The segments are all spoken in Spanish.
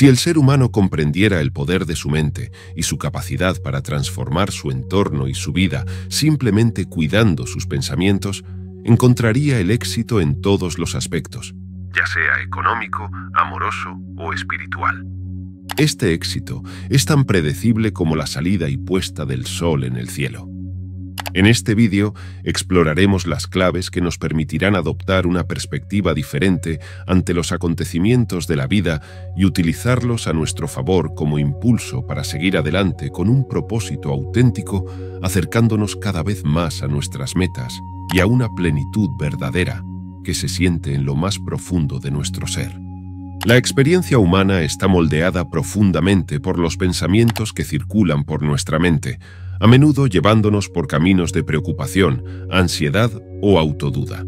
Si el ser humano comprendiera el poder de su mente y su capacidad para transformar su entorno y su vida simplemente cuidando sus pensamientos, encontraría el éxito en todos los aspectos, ya sea económico, amoroso o espiritual. Este éxito es tan predecible como la salida y puesta del sol en el cielo. En este vídeo exploraremos las claves que nos permitirán adoptar una perspectiva diferente ante los acontecimientos de la vida y utilizarlos a nuestro favor como impulso para seguir adelante con un propósito auténtico, acercándonos cada vez más a nuestras metas y a una plenitud verdadera que se siente en lo más profundo de nuestro ser. La experiencia humana está moldeada profundamente por los pensamientos que circulan por nuestra mente, a menudo llevándonos por caminos de preocupación, ansiedad o autoduda.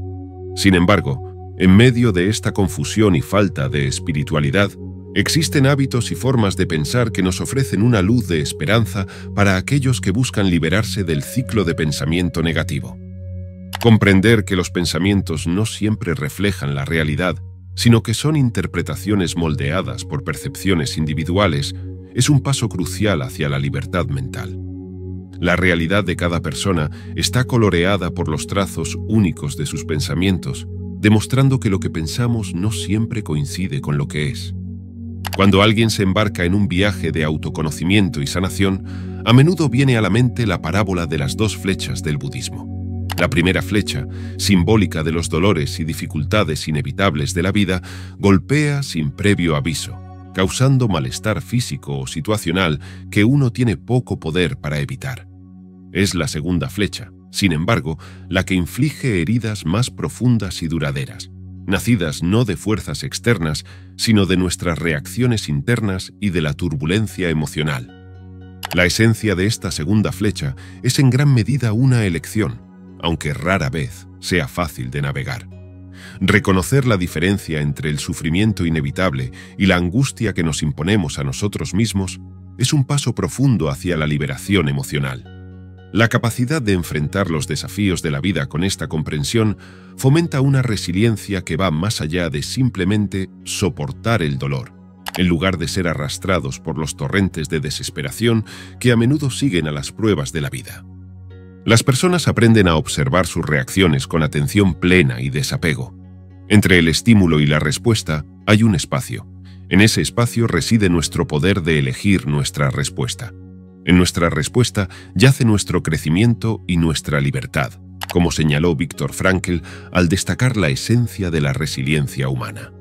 Sin embargo, en medio de esta confusión y falta de espiritualidad, existen hábitos y formas de pensar que nos ofrecen una luz de esperanza para aquellos que buscan liberarse del ciclo de pensamiento negativo. Comprender que los pensamientos no siempre reflejan la realidad sino que son interpretaciones moldeadas por percepciones individuales, es un paso crucial hacia la libertad mental. La realidad de cada persona está coloreada por los trazos únicos de sus pensamientos, demostrando que lo que pensamos no siempre coincide con lo que es. Cuando alguien se embarca en un viaje de autoconocimiento y sanación, a menudo viene a la mente la parábola de las dos flechas del budismo. La primera flecha, simbólica de los dolores y dificultades inevitables de la vida, golpea sin previo aviso, causando malestar físico o situacional que uno tiene poco poder para evitar. Es la segunda flecha, sin embargo, la que inflige heridas más profundas y duraderas, nacidas no de fuerzas externas, sino de nuestras reacciones internas y de la turbulencia emocional. La esencia de esta segunda flecha es en gran medida una elección, aunque rara vez sea fácil de navegar. Reconocer la diferencia entre el sufrimiento inevitable y la angustia que nos imponemos a nosotros mismos es un paso profundo hacia la liberación emocional. La capacidad de enfrentar los desafíos de la vida con esta comprensión fomenta una resiliencia que va más allá de simplemente soportar el dolor, en lugar de ser arrastrados por los torrentes de desesperación que a menudo siguen a las pruebas de la vida. Las personas aprenden a observar sus reacciones con atención plena y desapego. Entre el estímulo y la respuesta hay un espacio. En ese espacio reside nuestro poder de elegir nuestra respuesta. En nuestra respuesta yace nuestro crecimiento y nuestra libertad, como señaló Víctor Frankl al destacar la esencia de la resiliencia humana.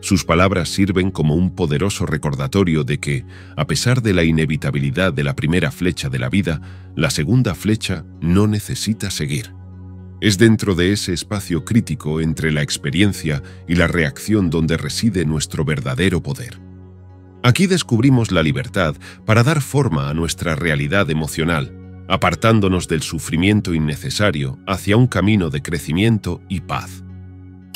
Sus palabras sirven como un poderoso recordatorio de que, a pesar de la inevitabilidad de la primera flecha de la vida, la segunda flecha no necesita seguir. Es dentro de ese espacio crítico entre la experiencia y la reacción donde reside nuestro verdadero poder. Aquí descubrimos la libertad para dar forma a nuestra realidad emocional, apartándonos del sufrimiento innecesario hacia un camino de crecimiento y paz.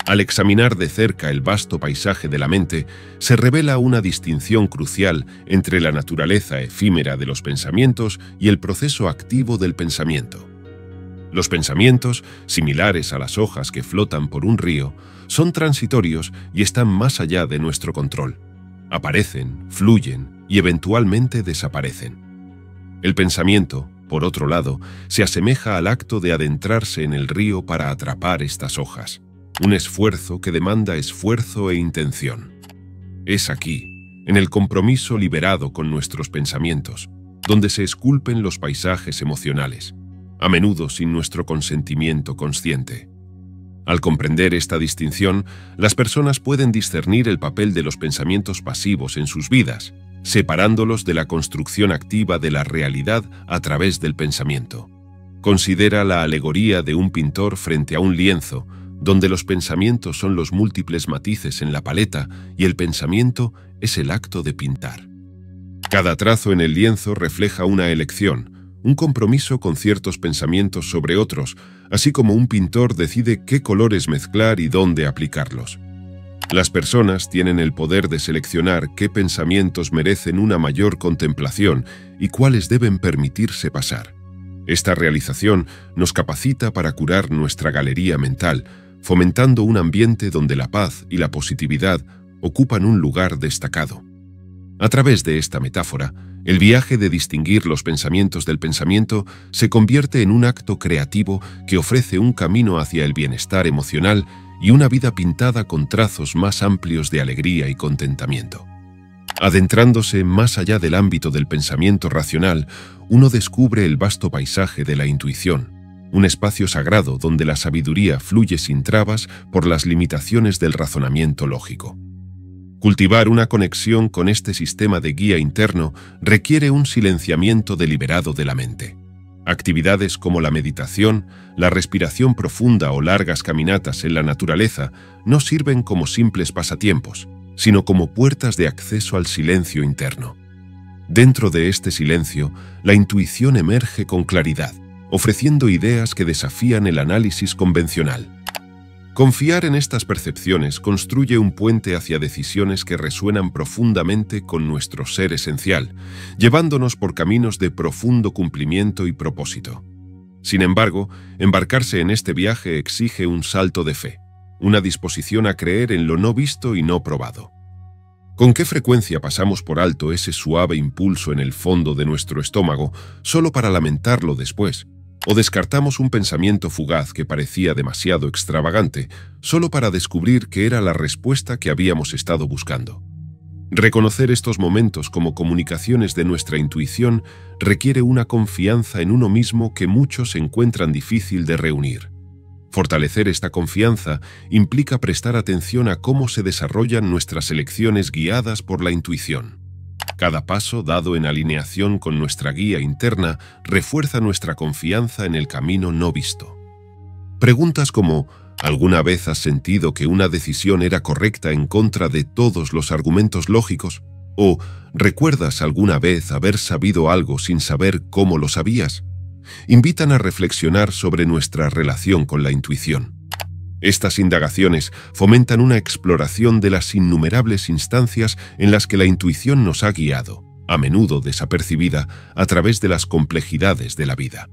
Al examinar de cerca el vasto paisaje de la mente, se revela una distinción crucial entre la naturaleza efímera de los pensamientos y el proceso activo del pensamiento. Los pensamientos, similares a las hojas que flotan por un río, son transitorios y están más allá de nuestro control. Aparecen, fluyen y eventualmente desaparecen. El pensamiento, por otro lado, se asemeja al acto de adentrarse en el río para atrapar estas hojas un esfuerzo que demanda esfuerzo e intención. Es aquí, en el compromiso liberado con nuestros pensamientos, donde se esculpen los paisajes emocionales, a menudo sin nuestro consentimiento consciente. Al comprender esta distinción, las personas pueden discernir el papel de los pensamientos pasivos en sus vidas, separándolos de la construcción activa de la realidad a través del pensamiento. Considera la alegoría de un pintor frente a un lienzo, donde los pensamientos son los múltiples matices en la paleta y el pensamiento es el acto de pintar. Cada trazo en el lienzo refleja una elección, un compromiso con ciertos pensamientos sobre otros, así como un pintor decide qué colores mezclar y dónde aplicarlos. Las personas tienen el poder de seleccionar qué pensamientos merecen una mayor contemplación y cuáles deben permitirse pasar. Esta realización nos capacita para curar nuestra galería mental, fomentando un ambiente donde la paz y la positividad ocupan un lugar destacado. A través de esta metáfora, el viaje de distinguir los pensamientos del pensamiento se convierte en un acto creativo que ofrece un camino hacia el bienestar emocional y una vida pintada con trazos más amplios de alegría y contentamiento. Adentrándose más allá del ámbito del pensamiento racional, uno descubre el vasto paisaje de la intuición, un espacio sagrado donde la sabiduría fluye sin trabas por las limitaciones del razonamiento lógico. Cultivar una conexión con este sistema de guía interno requiere un silenciamiento deliberado de la mente. Actividades como la meditación, la respiración profunda o largas caminatas en la naturaleza no sirven como simples pasatiempos, sino como puertas de acceso al silencio interno. Dentro de este silencio, la intuición emerge con claridad, ofreciendo ideas que desafían el análisis convencional. Confiar en estas percepciones construye un puente hacia decisiones que resuenan profundamente con nuestro ser esencial, llevándonos por caminos de profundo cumplimiento y propósito. Sin embargo, embarcarse en este viaje exige un salto de fe, una disposición a creer en lo no visto y no probado. ¿Con qué frecuencia pasamos por alto ese suave impulso en el fondo de nuestro estómago solo para lamentarlo después? O descartamos un pensamiento fugaz que parecía demasiado extravagante, solo para descubrir que era la respuesta que habíamos estado buscando. Reconocer estos momentos como comunicaciones de nuestra intuición requiere una confianza en uno mismo que muchos encuentran difícil de reunir. Fortalecer esta confianza implica prestar atención a cómo se desarrollan nuestras elecciones guiadas por la intuición. Cada paso dado en alineación con nuestra guía interna refuerza nuestra confianza en el camino no visto. Preguntas como ¿alguna vez has sentido que una decisión era correcta en contra de todos los argumentos lógicos? ¿O recuerdas alguna vez haber sabido algo sin saber cómo lo sabías? Invitan a reflexionar sobre nuestra relación con la intuición. Estas indagaciones fomentan una exploración de las innumerables instancias en las que la intuición nos ha guiado, a menudo desapercibida, a través de las complejidades de la vida.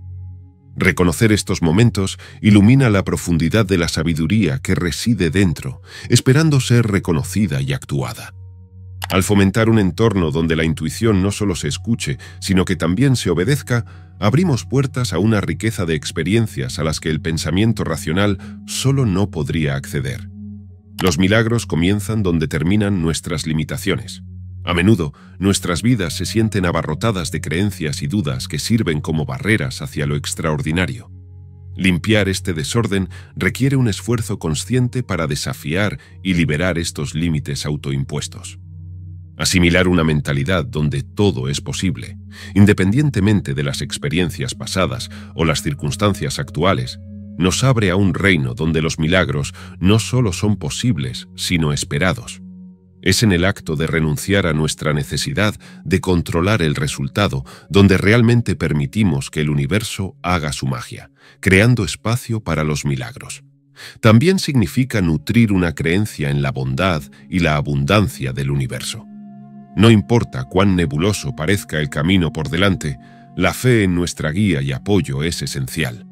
Reconocer estos momentos ilumina la profundidad de la sabiduría que reside dentro, esperando ser reconocida y actuada. Al fomentar un entorno donde la intuición no solo se escuche, sino que también se obedezca, abrimos puertas a una riqueza de experiencias a las que el pensamiento racional solo no podría acceder. Los milagros comienzan donde terminan nuestras limitaciones. A menudo, nuestras vidas se sienten abarrotadas de creencias y dudas que sirven como barreras hacia lo extraordinario. Limpiar este desorden requiere un esfuerzo consciente para desafiar y liberar estos límites autoimpuestos. Asimilar una mentalidad donde todo es posible, independientemente de las experiencias pasadas o las circunstancias actuales, nos abre a un reino donde los milagros no solo son posibles, sino esperados. Es en el acto de renunciar a nuestra necesidad de controlar el resultado donde realmente permitimos que el universo haga su magia, creando espacio para los milagros. También significa nutrir una creencia en la bondad y la abundancia del universo. No importa cuán nebuloso parezca el camino por delante, la fe en nuestra guía y apoyo es esencial.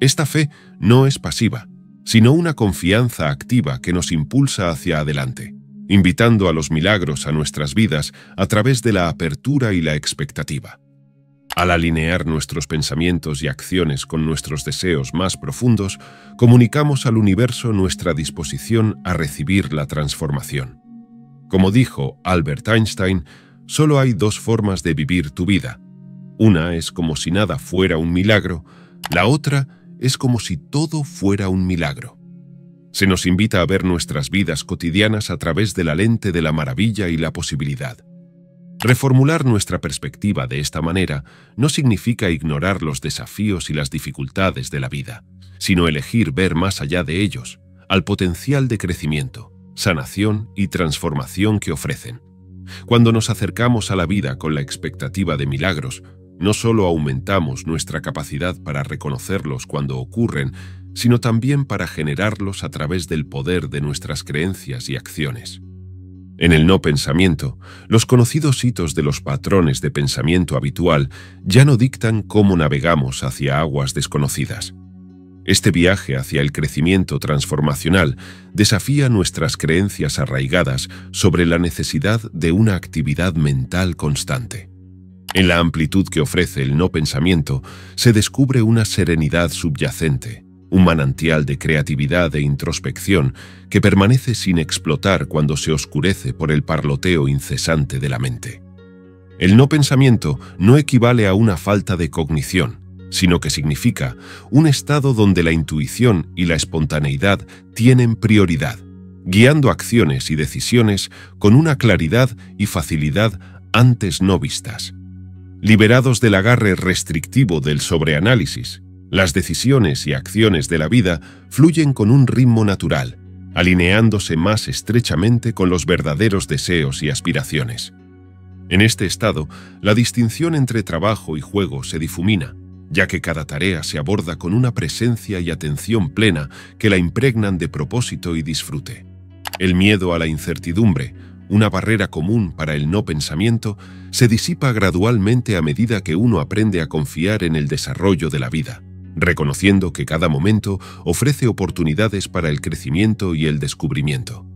Esta fe no es pasiva, sino una confianza activa que nos impulsa hacia adelante, invitando a los milagros a nuestras vidas a través de la apertura y la expectativa. Al alinear nuestros pensamientos y acciones con nuestros deseos más profundos, comunicamos al universo nuestra disposición a recibir la transformación. Como dijo Albert Einstein, solo hay dos formas de vivir tu vida. Una es como si nada fuera un milagro, la otra es como si todo fuera un milagro. Se nos invita a ver nuestras vidas cotidianas a través de la lente de la maravilla y la posibilidad. Reformular nuestra perspectiva de esta manera no significa ignorar los desafíos y las dificultades de la vida, sino elegir ver más allá de ellos, al potencial de crecimiento sanación y transformación que ofrecen. Cuando nos acercamos a la vida con la expectativa de milagros, no solo aumentamos nuestra capacidad para reconocerlos cuando ocurren, sino también para generarlos a través del poder de nuestras creencias y acciones. En el no pensamiento, los conocidos hitos de los patrones de pensamiento habitual ya no dictan cómo navegamos hacia aguas desconocidas. Este viaje hacia el crecimiento transformacional desafía nuestras creencias arraigadas sobre la necesidad de una actividad mental constante. En la amplitud que ofrece el no pensamiento se descubre una serenidad subyacente, un manantial de creatividad e introspección que permanece sin explotar cuando se oscurece por el parloteo incesante de la mente. El no pensamiento no equivale a una falta de cognición, sino que significa un estado donde la intuición y la espontaneidad tienen prioridad, guiando acciones y decisiones con una claridad y facilidad antes no vistas. Liberados del agarre restrictivo del sobreanálisis, las decisiones y acciones de la vida fluyen con un ritmo natural, alineándose más estrechamente con los verdaderos deseos y aspiraciones. En este estado, la distinción entre trabajo y juego se difumina, ya que cada tarea se aborda con una presencia y atención plena que la impregnan de propósito y disfrute. El miedo a la incertidumbre, una barrera común para el no pensamiento, se disipa gradualmente a medida que uno aprende a confiar en el desarrollo de la vida, reconociendo que cada momento ofrece oportunidades para el crecimiento y el descubrimiento.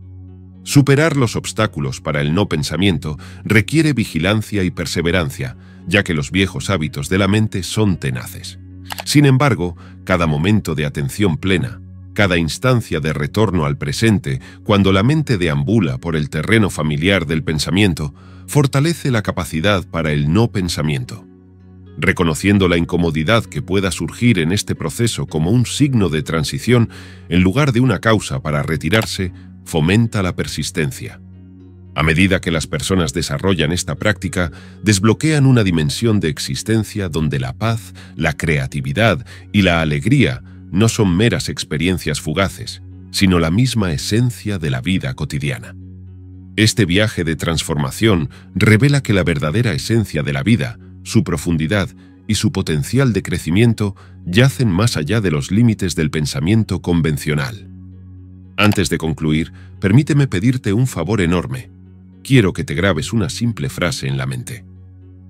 Superar los obstáculos para el no pensamiento requiere vigilancia y perseverancia, ya que los viejos hábitos de la mente son tenaces. Sin embargo, cada momento de atención plena, cada instancia de retorno al presente, cuando la mente deambula por el terreno familiar del pensamiento, fortalece la capacidad para el no pensamiento. Reconociendo la incomodidad que pueda surgir en este proceso como un signo de transición, en lugar de una causa para retirarse, fomenta la persistencia. A medida que las personas desarrollan esta práctica, desbloquean una dimensión de existencia donde la paz, la creatividad y la alegría no son meras experiencias fugaces, sino la misma esencia de la vida cotidiana. Este viaje de transformación revela que la verdadera esencia de la vida, su profundidad y su potencial de crecimiento yacen más allá de los límites del pensamiento convencional. Antes de concluir, permíteme pedirte un favor enorme quiero que te grabes una simple frase en la mente.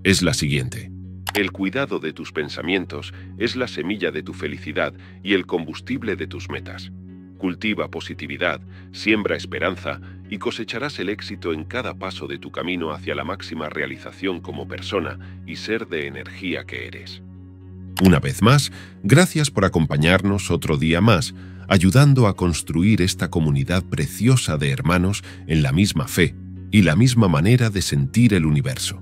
Es la siguiente. El cuidado de tus pensamientos es la semilla de tu felicidad y el combustible de tus metas. Cultiva positividad, siembra esperanza y cosecharás el éxito en cada paso de tu camino hacia la máxima realización como persona y ser de energía que eres. Una vez más, gracias por acompañarnos otro día más, ayudando a construir esta comunidad preciosa de hermanos en la misma fe, y la misma manera de sentir el universo.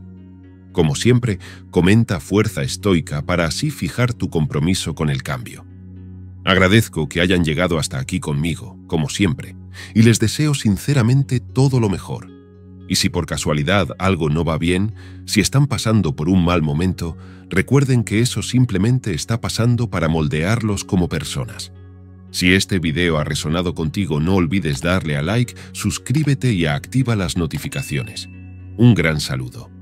Como siempre, comenta fuerza estoica para así fijar tu compromiso con el cambio. Agradezco que hayan llegado hasta aquí conmigo, como siempre, y les deseo sinceramente todo lo mejor. Y si por casualidad algo no va bien, si están pasando por un mal momento, recuerden que eso simplemente está pasando para moldearlos como personas. Si este video ha resonado contigo, no olvides darle a like, suscríbete y activa las notificaciones. Un gran saludo.